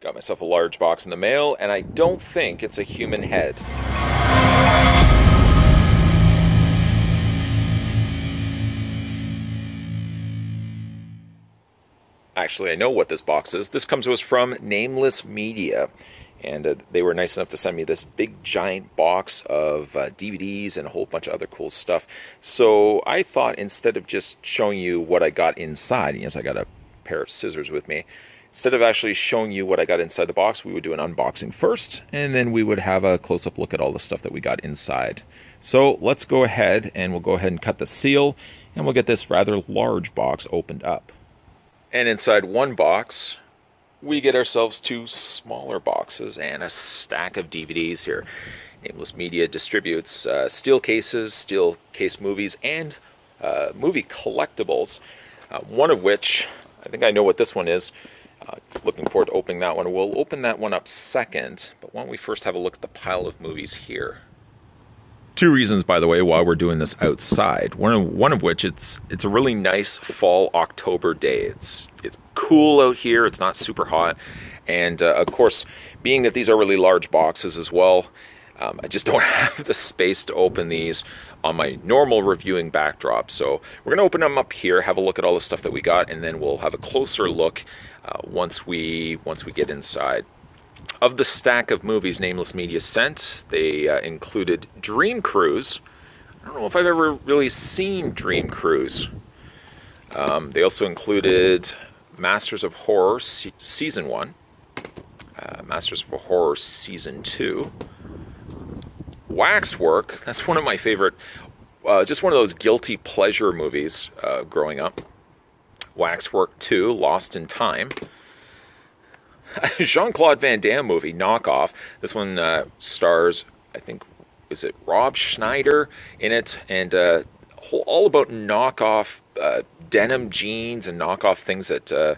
Got myself a large box in the mail, and I don't think it's a human head. Actually, I know what this box is. This comes to us from Nameless Media. And uh, they were nice enough to send me this big giant box of uh, DVDs and a whole bunch of other cool stuff. So I thought instead of just showing you what I got inside, yes, I got a pair of scissors with me. Instead of actually showing you what I got inside the box, we would do an unboxing first, and then we would have a close up look at all the stuff that we got inside. So let's go ahead and we'll go ahead and cut the seal, and we'll get this rather large box opened up. And inside one box, we get ourselves two smaller boxes and a stack of DVDs here. Nameless Media distributes uh, steel cases, steel case movies, and uh, movie collectibles. Uh, one of which, I think I know what this one is. Uh, looking forward to opening that one. We'll open that one up second, but why don't we first have a look at the pile of movies here? two reasons, by the way, why we're doing this outside. One of, one of which it's it's a really nice fall October day. It's it's cool out here. It's not super hot, and uh, of course, being that these are really large boxes as well, um, I just don't have the space to open these on my normal reviewing backdrop. So we're gonna open them up here, have a look at all the stuff that we got, and then we'll have a closer look uh, once we once we get inside. Of the stack of movies Nameless Media sent, they uh, included Dream Cruise. I don't know if I've ever really seen Dream Cruise. Um, they also included Masters of Horror se- Season 1, uh, Masters of Horror Season 2, Waxwork. That's one of my favorite, uh, just one of those guilty pleasure movies uh, growing up. Waxwork 2, Lost in Time. Jean Claude Van Damme movie, Knockoff. This one uh, stars, I think, is it Rob Schneider in it, and uh, all about knockoff uh, denim jeans and knockoff things that. Uh,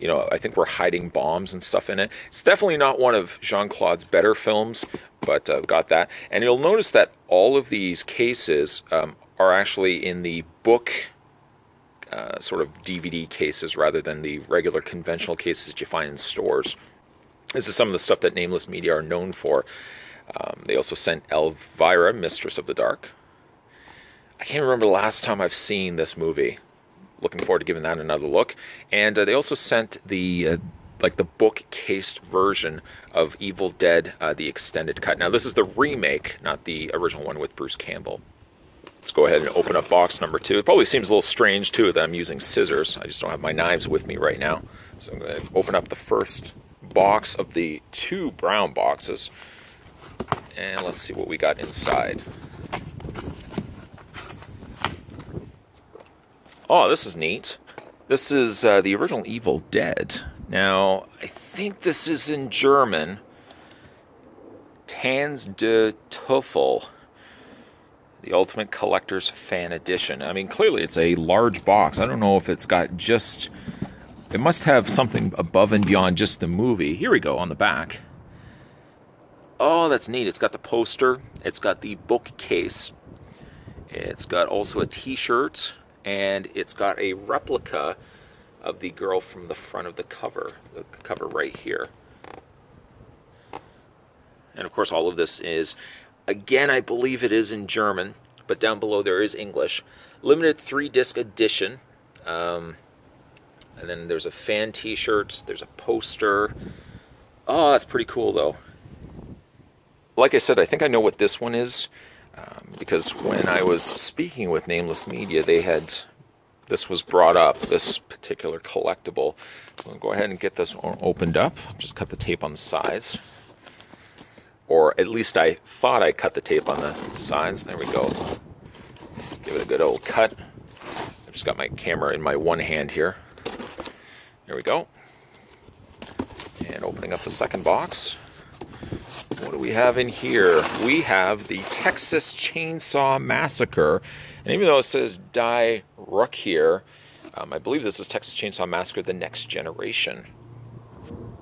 you know, I think we're hiding bombs and stuff in it. It's definitely not one of Jean Claude's better films, but uh, got that. And you'll notice that all of these cases um, are actually in the book uh, sort of DVD cases rather than the regular conventional cases that you find in stores. This is some of the stuff that Nameless Media are known for. Um, they also sent Elvira, Mistress of the Dark. I can't remember the last time I've seen this movie. Looking forward to giving that another look. And uh, they also sent the uh, like the book cased version of Evil Dead, uh, the extended cut. Now this is the remake, not the original one with Bruce Campbell. Let's go ahead and open up box number two. It probably seems a little strange too that I'm using scissors. I just don't have my knives with me right now. So I'm to open up the first box of the two brown boxes. And let's see what we got inside. Oh, this is neat. This is uh, the original Evil Dead. Now, I think this is in German. Tanz de Teufel the Ultimate Collector's Fan Edition. I mean, clearly it's a large box. I don't know if it's got just. It must have something above and beyond just the movie. Here we go on the back. Oh, that's neat. It's got the poster, it's got the bookcase, it's got also a t shirt, and it's got a replica of the girl from the front of the cover, the cover right here. And of course, all of this is Again, I believe it is in German, but down below there is English. Limited three disc edition. Um, and then there's a fan t shirts, there's a poster. Oh, that's pretty cool though. Like I said, I think I know what this one is um, because when I was speaking with Nameless Media, they had this was brought up, this particular collectible. So I'll go ahead and get this opened up. Just cut the tape on the sides or at least I thought I cut the tape on the sides. There we go. Give it a good old cut. I've just got my camera in my one hand here. There we go. And opening up the second box. What do we have in here? We have the Texas Chainsaw Massacre. And even though it says Die Rook here, um, I believe this is Texas Chainsaw Massacre The Next Generation.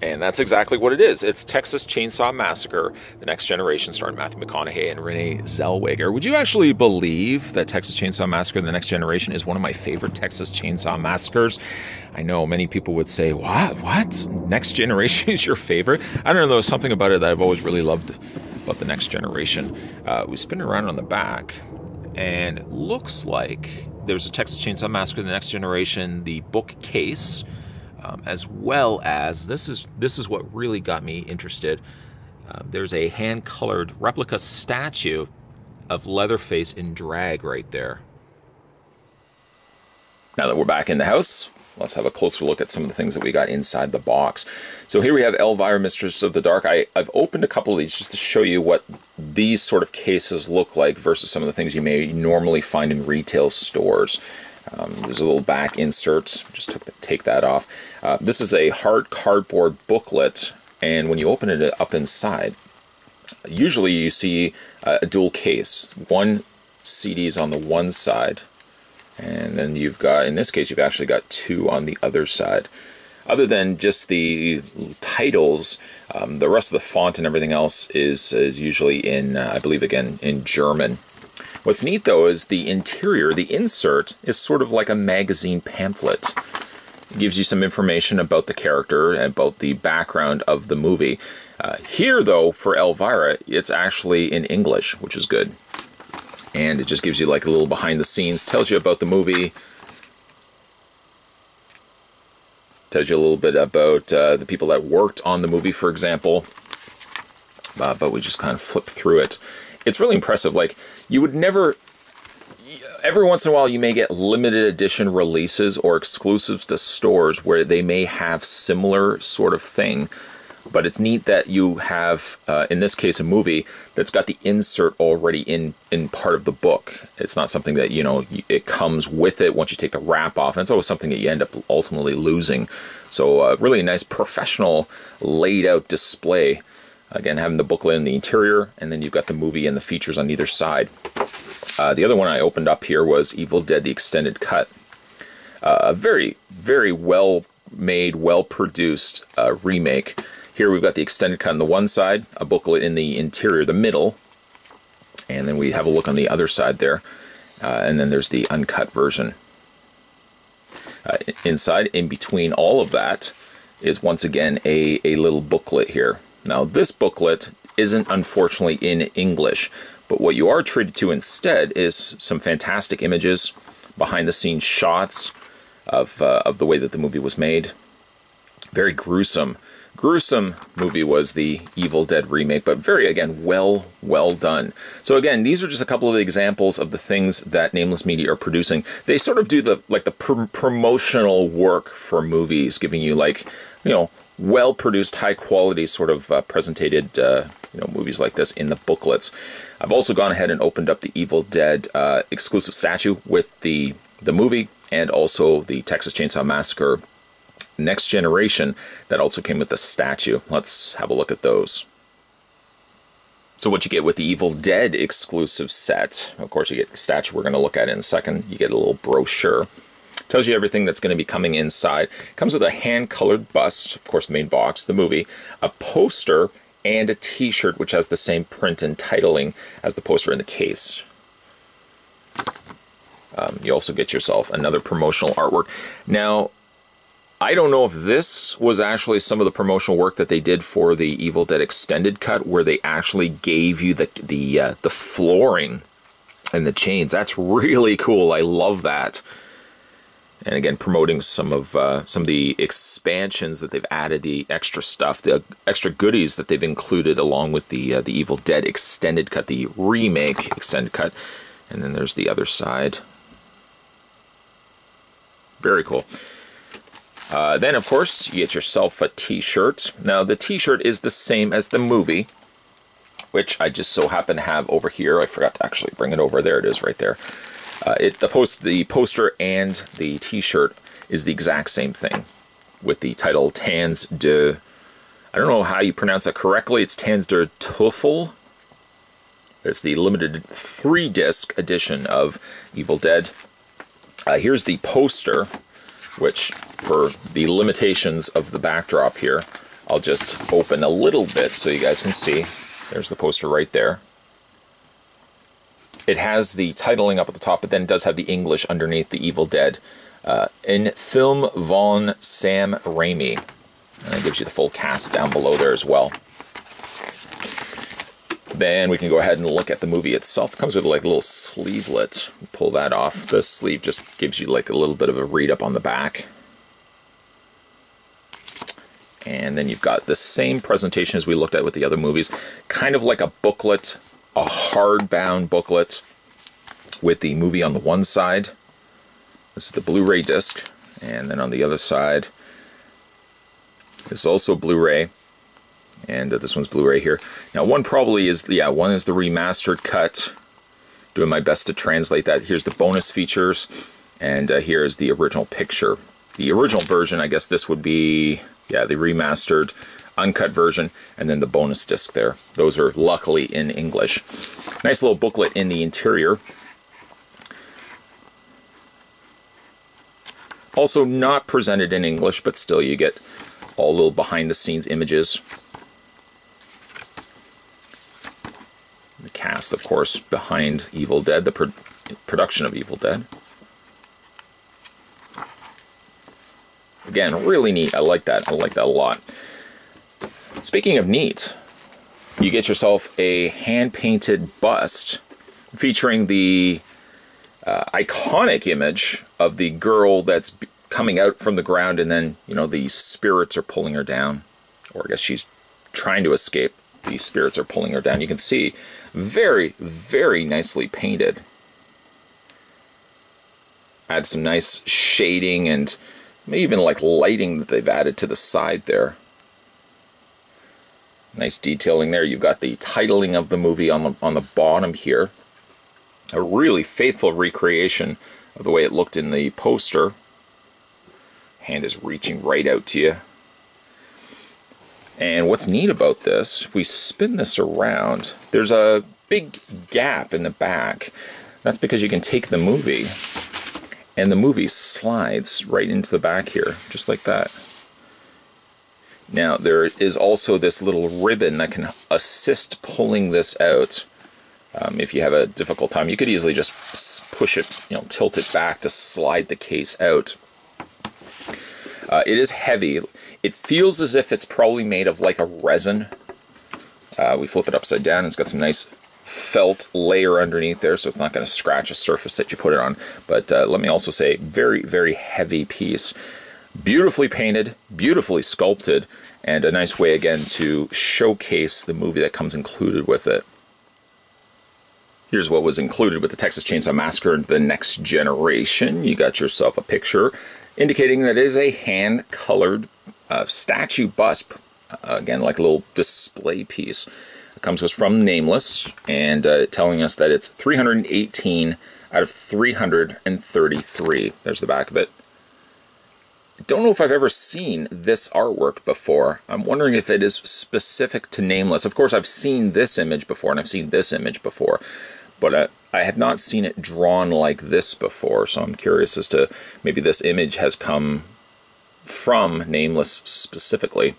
And that's exactly what it is. It's Texas Chainsaw Massacre, The Next Generation, starring Matthew McConaughey and Renee Zellweger. Would you actually believe that Texas Chainsaw Massacre, The Next Generation is one of my favorite Texas Chainsaw Massacres? I know many people would say, what? What? Next Generation is your favorite? I don't know, there's something about it that I've always really loved about The Next Generation. Uh, we spin around on the back, and looks like there's a Texas Chainsaw Massacre, The Next Generation, the bookcase um, as well as this is this is what really got me interested. Uh, there's a hand-colored replica statue of Leatherface in drag right there. Now that we're back in the house, let's have a closer look at some of the things that we got inside the box. So here we have Elvira, Mistress of the Dark. I, I've opened a couple of these just to show you what these sort of cases look like versus some of the things you may normally find in retail stores. Um, there's a little back insert, just took the, take that off. Uh, this is a hard cardboard booklet, and when you open it up inside, usually you see a dual case. One CD is on the one side, and then you've got, in this case, you've actually got two on the other side. Other than just the titles, um, the rest of the font and everything else is, is usually in, uh, I believe, again, in German. What's neat though is the interior, the insert, is sort of like a magazine pamphlet. It gives you some information about the character and about the background of the movie. Uh, here though, for Elvira, it's actually in English, which is good. And it just gives you like a little behind the scenes, tells you about the movie, tells you a little bit about uh, the people that worked on the movie, for example. Uh, but we just kind of flip through it it's really impressive. Like you would never. Every once in a while, you may get limited edition releases or exclusives to stores where they may have similar sort of thing. But it's neat that you have, uh, in this case, a movie that's got the insert already in in part of the book. It's not something that you know it comes with it once you take the wrap off, and it's always something that you end up ultimately losing. So, uh, really nice professional laid out display Again, having the booklet in the interior, and then you've got the movie and the features on either side. Uh, the other one I opened up here was Evil Dead: The Extended Cut. Uh, a very, very well made, well produced uh, remake. Here we've got the extended cut on the one side, a booklet in the interior, the middle, and then we have a look on the other side there, uh, and then there's the uncut version. Uh, inside, in between all of that, is once again a, a little booklet here now, this booklet isn't unfortunately in English, but what you are treated to instead is some fantastic images, behind the scenes shots of, uh, of the way that the movie was made. Very gruesome. Gruesome movie was the Evil Dead remake, but very, again, well, well done. So again, these are just a couple of examples of the things that Nameless Media are producing. They sort of do the, like, the pr promotional work for movies, giving you, like, you know, well produced, high quality sort of uh, presented uh, you know movies like this in the booklets. I've also gone ahead and opened up the Evil Dead uh, exclusive statue with the the movie and also the Texas Chainsaw Massacre Next Generation that also came with the statue. Let's have a look at those. So what you get with the Evil Dead exclusive set, of course you get the statue we're going to look at in a second. You get a little brochure. Tells you everything that's going to be coming inside. Comes with a hand-colored bust, of course the main box, the movie, a poster, and a t-shirt which has the same print and titling as the poster in the case. Um, you also get yourself another promotional artwork. Now, I don't know if this was actually some of the promotional work that they did for the Evil Dead extended cut, where they actually gave you the the uh, the flooring and the chains. That's really cool. I love that and again promoting some of uh, some of the expansions that they've added, the extra stuff, the extra goodies that they've included along with the uh, the Evil Dead extended cut, the remake extended cut, and then there's the other side. Very cool. Uh, then, of course, you get yourself a T-shirt. Now, the T-shirt is the same as the movie, which I just so happen to have over here. I forgot to actually bring it over. There it is, right there. Uh, it the post the poster and the T-shirt is the exact same thing, with the title Tanz de. I don't know how you pronounce it correctly. It's Tanz der Teufel. It's the limited three disc edition of Evil Dead. Uh, here's the poster, which for the limitations of the backdrop here, I'll just open a little bit so you guys can see. There's the poster right there. It has the titling up at the top, but then does have the English underneath the Evil Dead. Uh, in film von Sam Raimi. And it gives you the full cast down below there as well. Then we can go ahead and look at the movie itself. It comes with like a little sleevelet. Pull that off. The sleeve just gives you like a little bit of a read up on the back. And then you've got the same presentation as we looked at with the other movies. Kind of like a booklet, a hardbound booklet with the movie on the one side. This is the Blu-ray disc. And then on the other side, there's also Blu-ray and uh, this one's Blu-ray here. Now one probably is, yeah, one is the remastered cut. Doing my best to translate that. Here's the bonus features, and uh, here is the original picture. The original version, I guess this would be, yeah, the remastered uncut version, and then the bonus disc there. Those are luckily in English. Nice little booklet in the interior. Also not presented in English, but still you get all little behind the scenes images the cast, of course, behind Evil Dead, the pro production of Evil Dead. Again, really neat. I like that. I like that a lot. Speaking of neat, you get yourself a hand-painted bust featuring the uh, iconic image of the girl that's coming out from the ground and then, you know, the spirits are pulling her down. Or I guess she's trying to escape. The spirits are pulling her down. You can see very, very nicely painted. Add some nice shading and even like lighting that they've added to the side there. Nice detailing there. You've got the titling of the movie on the, on the bottom here. A really faithful recreation of the way it looked in the poster. Hand is reaching right out to you. And what's neat about this, we spin this around, there's a big gap in the back. That's because you can take the movie and the movie slides right into the back here, just like that. Now, there is also this little ribbon that can assist pulling this out. Um, if you have a difficult time, you could easily just push it, you know, tilt it back to slide the case out. Uh, it is heavy. It feels as if it's probably made of like a resin. Uh, we flip it upside down. It's got some nice felt layer underneath there, so it's not going to scratch a surface that you put it on. But uh, let me also say, very, very heavy piece. Beautifully painted, beautifully sculpted, and a nice way, again, to showcase the movie that comes included with it. Here's what was included with the Texas Chainsaw Massacre The Next Generation. You got yourself a picture indicating that it is a hand-colored uh, statue bust, uh, again, like a little display piece. It comes to us from Nameless, and uh, telling us that it's 318 out of 333. There's the back of it. Don't know if I've ever seen this artwork before. I'm wondering if it is specific to Nameless. Of course, I've seen this image before, and I've seen this image before, but uh, I have not seen it drawn like this before, so I'm curious as to maybe this image has come from Nameless specifically.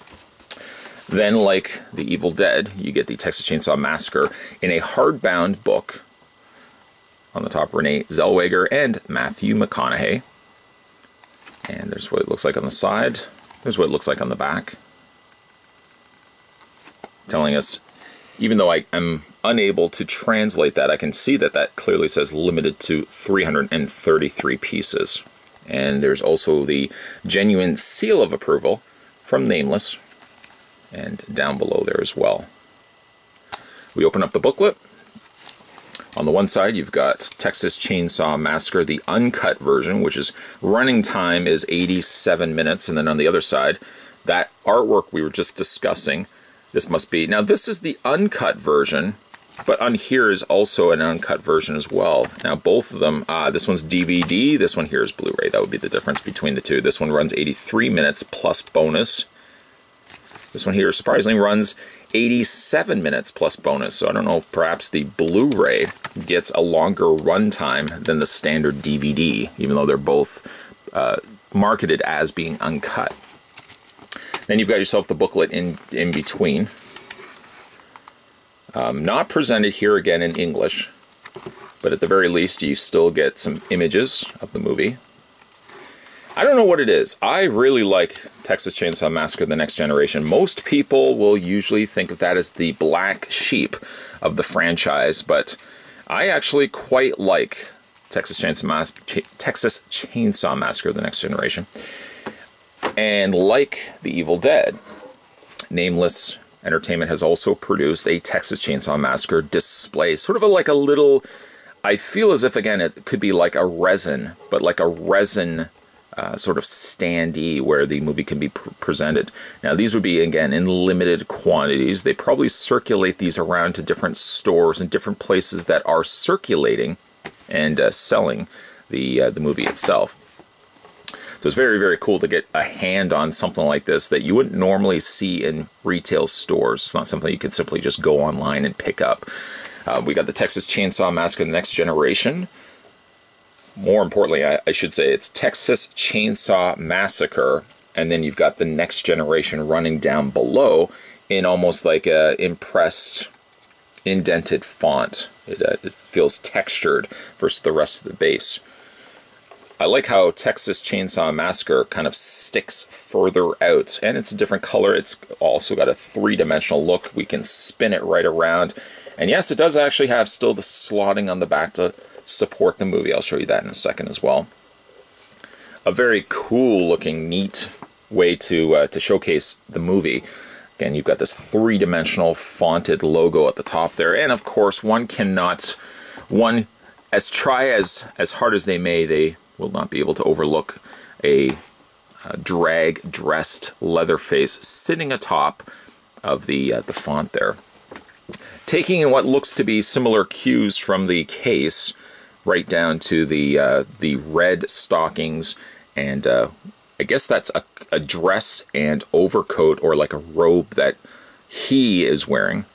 Then, like The Evil Dead, you get the Texas Chainsaw Massacre in a hardbound book. On the top, Renee Zellweger and Matthew McConaughey. And there's what it looks like on the side. There's what it looks like on the back. Telling us, even though I am unable to translate that, I can see that that clearly says limited to 333 pieces. And there's also the genuine seal of approval from Nameless, and down below there as well. We open up the booklet. On the one side, you've got Texas Chainsaw Massacre, the uncut version, which is running time is 87 minutes. And then on the other side, that artwork we were just discussing, this must be, now this is the uncut version, but on here is also an uncut version as well. Now both of them, uh, this one's DVD, this one here is Blu-ray. That would be the difference between the two. This one runs 83 minutes plus bonus. This one here surprisingly runs 87 minutes plus bonus. So I don't know if perhaps the Blu-ray gets a longer runtime than the standard DVD, even though they're both uh, marketed as being uncut. Then you've got yourself the booklet in, in between. Um, not presented here again in English, but at the very least you still get some images of the movie. I don't know what it is. I really like Texas Chainsaw Massacre The Next Generation. Most people will usually think of that as the black sheep of the franchise, but I actually quite like Texas Chainsaw, Mas Ch Texas Chainsaw Massacre The Next Generation. And like The Evil Dead, Nameless Entertainment has also produced a Texas Chainsaw Massacre display, sort of a, like a little. I feel as if, again, it could be like a resin, but like a resin uh, sort of standee where the movie can be pr presented. Now, these would be, again, in limited quantities. They probably circulate these around to different stores and different places that are circulating and uh, selling the, uh, the movie itself. So it's very, very cool to get a hand on something like this that you wouldn't normally see in retail stores. It's not something you could simply just go online and pick up. Uh, we got the Texas Chainsaw Massacre The Next Generation more importantly, I, I, should say it's Texas Chainsaw Massacre, and then you've got the next generation running down below in almost like a impressed, indented font. It, uh, it feels textured versus the rest of the base. I like how Texas Chainsaw Massacre kind of sticks further out, and it's a different color. It's also got a three-dimensional look. We can spin it right around. And yes, it does actually have still the slotting on the back to support the movie. I'll show you that in a second as well. A very cool looking, neat way to, uh, to showcase the movie. Again, you've got this three-dimensional fonted logo at the top there. And of course, one cannot, one, as try as, as hard as they may, they will not be able to overlook a uh, drag-dressed Leatherface sitting atop of the, uh, the font there. Taking in what looks to be similar cues from the case, right down to the uh, the red stockings and uh, I guess that's a, a dress and overcoat or like a robe that he is wearing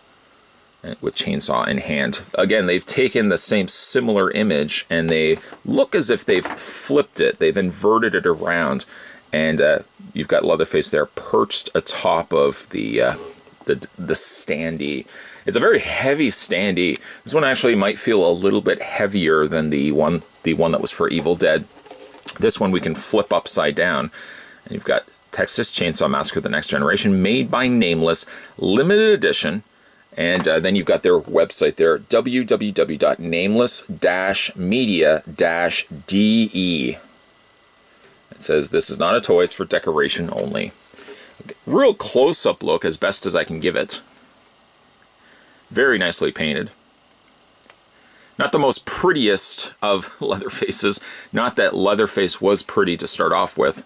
with chainsaw in hand. Again, they've taken the same similar image and they look as if they've flipped it. They've inverted it around and uh, you've got Leatherface there perched atop of the uh, the, the standee. It's a very heavy standee. This one actually might feel a little bit heavier than the one the one that was for Evil Dead. This one we can flip upside down. And you've got Texas Chainsaw Massacre The Next Generation, made by Nameless, limited edition. And uh, then you've got their website there, www.nameless-media-de. It says, this is not a toy, it's for decoration only. Real close-up look, as best as I can give it. Very nicely painted. Not the most prettiest of Leatherfaces. Not that Leatherface was pretty to start off with.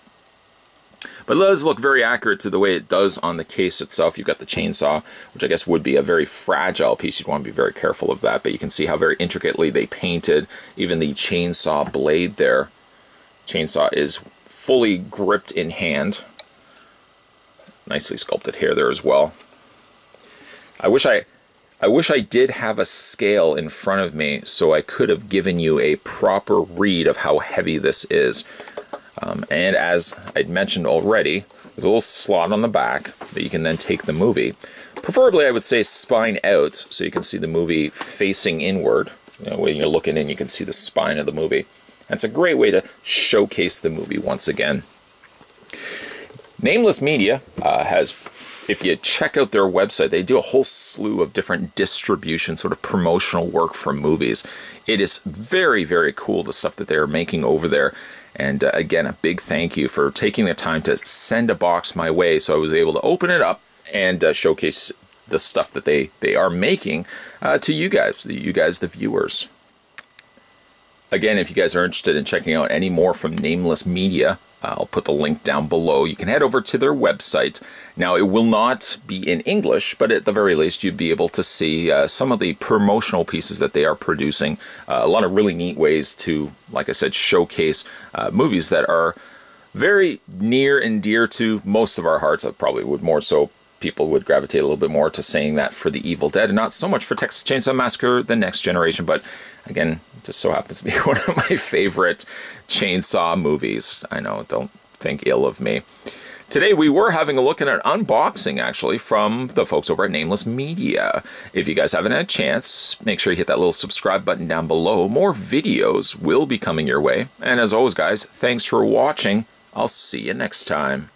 But it does look very accurate to the way it does on the case itself. You've got the chainsaw, which I guess would be a very fragile piece. You'd want to be very careful of that. But you can see how very intricately they painted even the chainsaw blade there. Chainsaw is fully gripped in hand. Nicely sculpted hair there as well. I wish I I wish I did have a scale in front of me so I could have given you a proper read of how heavy this is. Um, and as I'd mentioned already, there's a little slot on the back that you can then take the movie. Preferably, I would say spine out so you can see the movie facing inward. You know, when you're looking in, you can see the spine of the movie. That's a great way to showcase the movie once again. Nameless Media uh, has if you check out their website, they do a whole slew of different distribution, sort of promotional work for movies. It is very, very cool the stuff that they're making over there. And uh, again, a big thank you for taking the time to send a box my way so I was able to open it up and uh, showcase the stuff that they, they are making uh, to you guys, you guys, the viewers. Again, if you guys are interested in checking out any more from Nameless Media, I'll put the link down below. You can head over to their website. Now, it will not be in English, but at the very least, you'd be able to see uh, some of the promotional pieces that they are producing. Uh, a lot of really neat ways to, like I said, showcase uh, movies that are very near and dear to most of our hearts. I probably would more so people would gravitate a little bit more to saying that for The Evil Dead, and not so much for Texas Chainsaw Massacre: The Next Generation. But again, just so happens to be one of my favorite chainsaw movies. I know, don't think ill of me. Today we were having a look at an unboxing actually from the folks over at Nameless Media. If you guys haven't had a chance, make sure you hit that little subscribe button down below. More videos will be coming your way. And as always guys, thanks for watching. I'll see you next time.